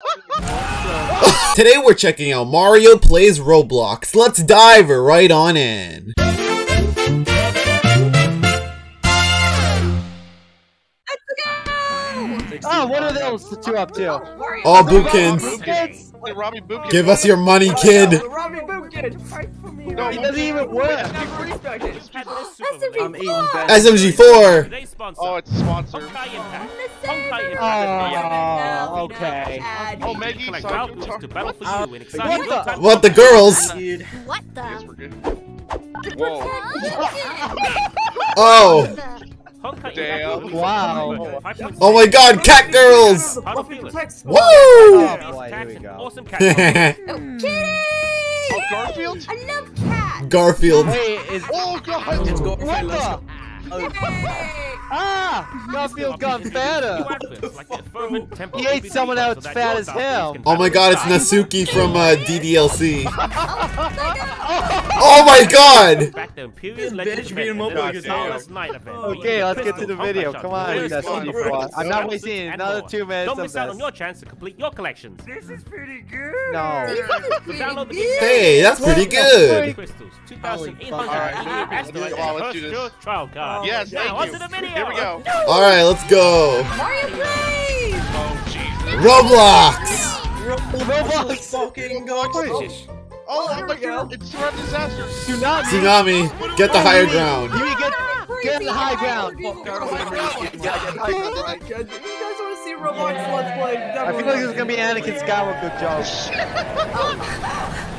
Today we're checking out Mario Plays Roblox. Let's dive right on in. Let's go! Oh, what are those The two up to? All bookins. Bookins? Like Robbie Bookins. Give us your money, kid. Robbie Boomkin! No, It doesn't even work. I'm. SMG4. Oh, it's sponsored. Honkai Impact. Oh, okay. Oh, Meggy, Collect sorry, I'm boosts to battle for you in exciting what the- What the girls? What the? Whoa. Oh. Honkai Damn. Wow. Oh my god, cat girls. How to feel it? Woo! Oh, boy, here we go. Awesome cat. Oh, oh, Garfield? I love cats! Garfield. Wait, is Oh, God. Let's go. What the? Ah! Garfield got fatter. He ate someone else fat as him. Oh my god, it's Natsuki from uh, DDLC. Oh my god! Back the Imperial bitch Legends being event, mobile and as then hell. Last night event. Okay, let's get to the video. Come on, Please that's go on easy the for us. I'm not wasting another two minutes Don't miss out on your chance to complete your collections. This is pretty good! No. This is So download the game. Hey, that's pretty good. Crystals, Holy 2,800 fuck. Alright, let's do it. Come on, let's do first this. trial card. Yes, now thank onto you. the video. Here we go. Alright, let's go. Mario Plays! Oh, Jesus. Roblox! Roblox. fucking God. Oh, here my we go. God. It's a disaster. Tsunami. Tsunami, get the higher ground. You get ah, get the high ground. If you guys want to see Roblox Let's Play, I feel like this is gonna be Anakin Skywalker joke.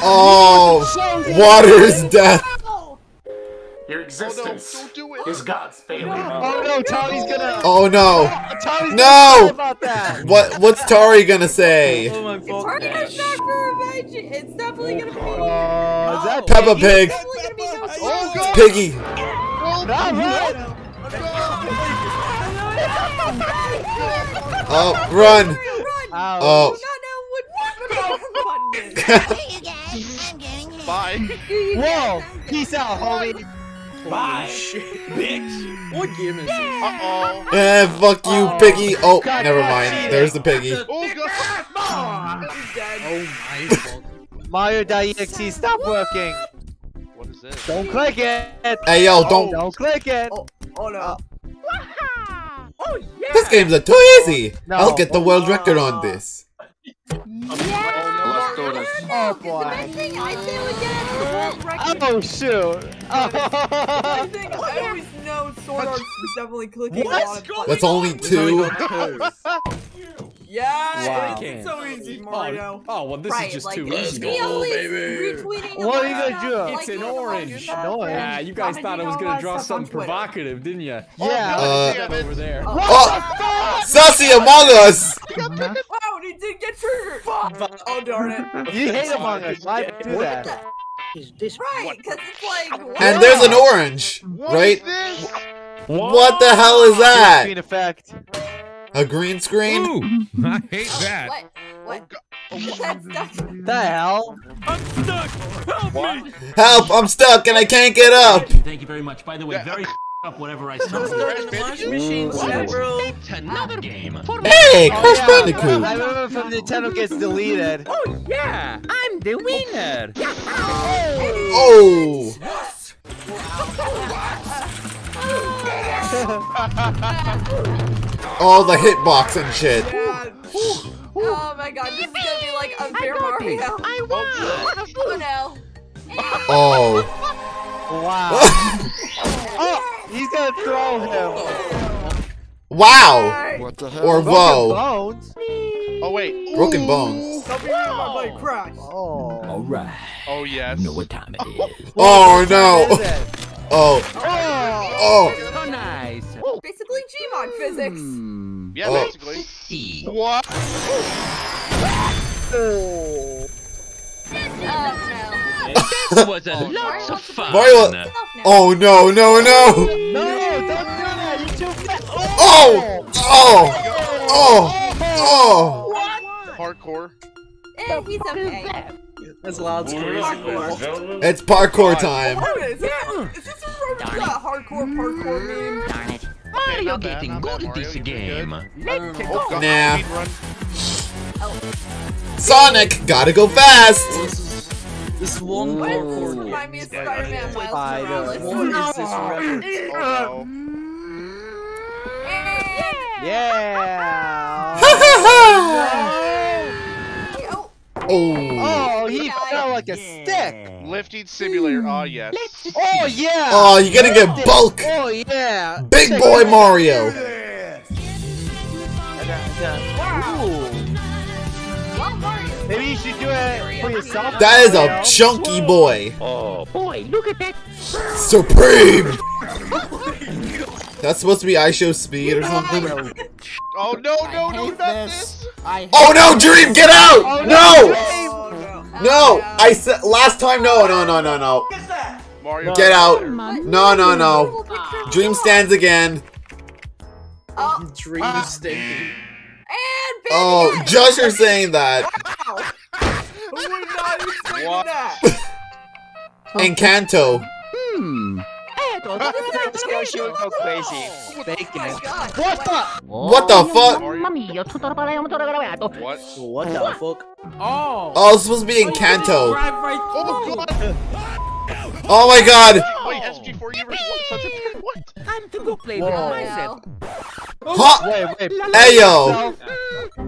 Oh, water is death. Oh, Your no. existence Don't do it. is God's failing. Oh no, Tommy's gonna. Oh, oh no. Oh, Tommy's No! gonna about that. What what's Tari gonna say? Oh my It's fuck. already gonna for revenge. It's definitely gonna be. Oh, oh is that Peppa Pig. Definitely gonna be no Oh, God. Piggy. Oh, run. Run! Oh. Not know what button. Bye. Whoa! Peace out, homie. Bye. Shit, bitch. What game is this? Uh-oh. Eh, fuck you, Oh. Piggy. Oh, God, never God, mind. cheating. There's the Piggy. Oh, God. He's dead. Oh my fuck. Mario.exe, stop working. What is this? Don't click it. Hey, yo, don't. Don't click it. Oh no. Oh yeah! This game's a too easy. No. I'll get the world record on this. Yeah! Oh boy. Oh shoot. I Oh. think I always know Sword Art's definitely clicking What? a lot of buttons. That's only only two. got. Yeah, Wow. it's so easy, Mario. Oh, well, this right, is just like, too easy. go, he always baby. retweeting What are you gonna do? It's like, an orange. stuff. Yeah, you guys thought I was gonna draw something provocative, didn't you? Yeah. Uh, Damn Over it. there. Oh, Sassy Among Us. Wow, he did get triggered! Oh darn it. You hate Among Us. Why do that? Right, because it's like... And there's an orange, What right? is? What the hell is that? Screen effect. A green screen? Ooh, I hate that. What? What? Oh, that's, oh, that's... The hell? I'm stuck. Help me. Help! I'm stuck and I can't get up. Thank you very much. By the way, very up whatever I started. Washing machine, bro. Another ah. game. Hey, Oh, yeah. Bandicoot. I remember from Nintendo gets deleted. Oh, yeah, I'm the winner. Oh, all the hitbox and shit. Oh my god, this is gonna be like unfair Mario. I oh, won! Oh no. Oh. Wow. oh, he's gonna throw him. Wow. What the Or Broken whoa. Bones. Oh, wait. Broken bones. Don't my buddy Crash. Oh. Alright. Oh, yes. Know what time it is. Oh no. it? Oh. Oh. Oh. Oh, nice. Basically Gmod physics. Hmm. Yeah, Oh. basically. See. What? Oh. Oh This was a no. lots of fun. Mario- Oh no no no. No, don't do that. You're too fast. Oh. Oh. Oh. Oh. Hardcore. Eh, he's okay. That's loud screams. It's parkour time. Wait a is this, is this a hardcore parkour meme? Darn it. Okay, Mario not bad, getting not good at this game. good. I remember. Oh, Nah. Speed run. Sonic, gotta go fast. This is this one What? hardcore game. Remind me of Spider-Man Miles Morales. What is this reference? Oh Yeah. Oh, oh. Oh, he Yeah. fell like a stick. Lifting simulator. Oh hmm. yes. Oh yeah. Oh, you're gonna get bulk. Oh yeah. Big boy Mario. Ooh. Mario. Maybe you should do it for yourself. That is a chunky boy. Oh boy, look at that. Supreme. That's supposed to be iShow speed or something. Oh no no no not this. Oh no, Dream, get out! No! Oh, no. No! I oh, said last time. No, no, no, no, no. Mario. Get out! No, no, no. Dream stands again. Oh, Dream stinking. and Oh, just you're saying that. Who would not expect that? Encanto. She would go crazy. Bacon. What the? What the fuck? What? What the fuck? Oh. Oh, it's supposed to be Encanto. Drive right Oh god. Oh my god. Wait, SG4 you were what? Sunset What? Time to go play with myself. Huh? Wait, wait. Ayo.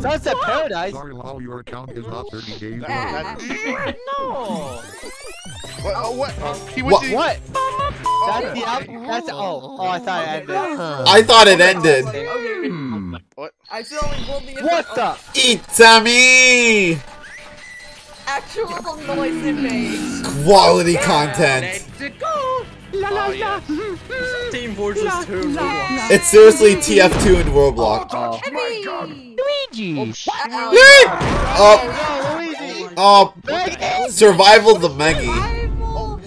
Sunset Paradise. Sorry, Lal, your account is not 30 days old. No. What? Oh, what? He What- What? Oh, That's the out. That's oh. Oh, I thought it ended. I thought it ended. Okay. Hmm. I should only hold the What the? Itami! actual noise it makes. Quality content. Oh, yes. Team Fortress 2 Roblox. It's seriously TF2 in Roblox. Oh. Heavy. Luigi. Oh, Oh, Luigi. oh, survival the Meggy. Survival.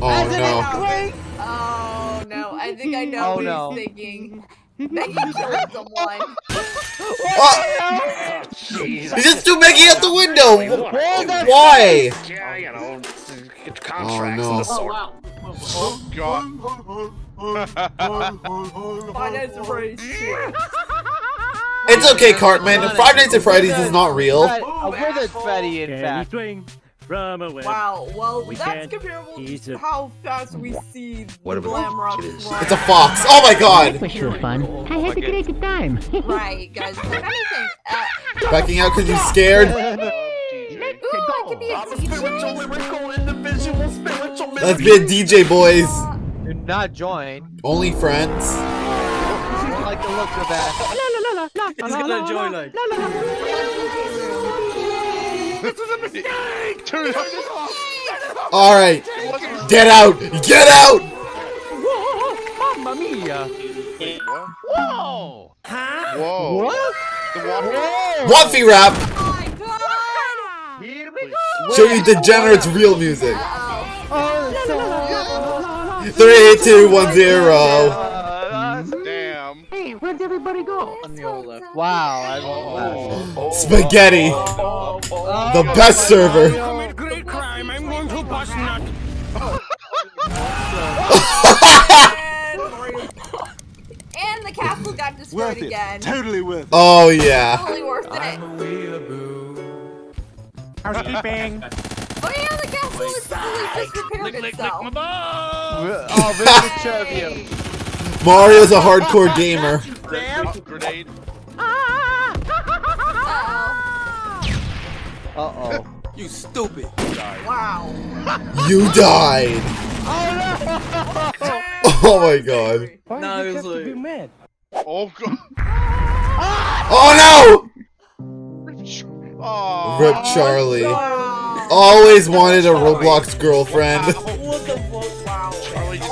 Oh As no. earthquake? Oh no, I think I know Oh, what no. he's thinking. Meggy killed someone. Oh, you just threw Meggy out the window. Hold Why? Yeah, you know, get Oh contracts no. and the sort. Oh god. Five Nights at Freddy's two. It's okay, Cartman. Five Nights at Freddy's is not real. Fred- uh, We're the Freddy, in Can fact. He swing from a web? Wow, well, We that's comparable to a- how fast we see What the about glam rock this? It's a fox. Oh my god. was sure fun. I had a great time. Right, guys. If anything, uh, Backing out because you're scared. ooh, be. Let's be a DJ, boys. Do not join. Only friends. I don't like the look of that. He's gonna join like. Turn it off. All right. Get out. Get out. Whoa! Mamma mia. Whoa. Huh? Whoa. What? The water. Waffy rap. Oh my god. Show you degenerates real music. Oh, Three, two, one, zero. Damn. Hey, where'd everybody go? On the old left. Wow, I love Oh. Spaghetti. that. The best server. Commit great crime. I'm going to bust nut. And the castle got destroyed again. Totally worth Oh yeah. Totally worth it. Housekeeping. Oh yeah, the castle is totally just repaired Lick, lick, lick itself. my balls. Oh, very picture of you. Mario's a hardcore gamer. Oh, grenade. Uh-oh. Uh-oh. You stupid. Wow. You died. Oh no! Oh my god. No, it was like. Oh god. Oh Oh. no! Rip Charlie. Wow. Always wanted a Roblox girlfriend. What? Wow.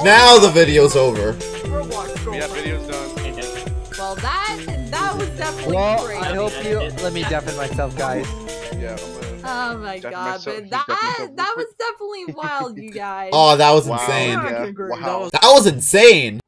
Now the video's over. Roblox Yeah, video's done. Well, that that was definitely Well, great. I hope you let me deafen myself, guys. Yeah, Oh my god, but that that was definitely wild, you guys. Oh, that was Wow, insane. yeah. Wow. Wow. That was insane.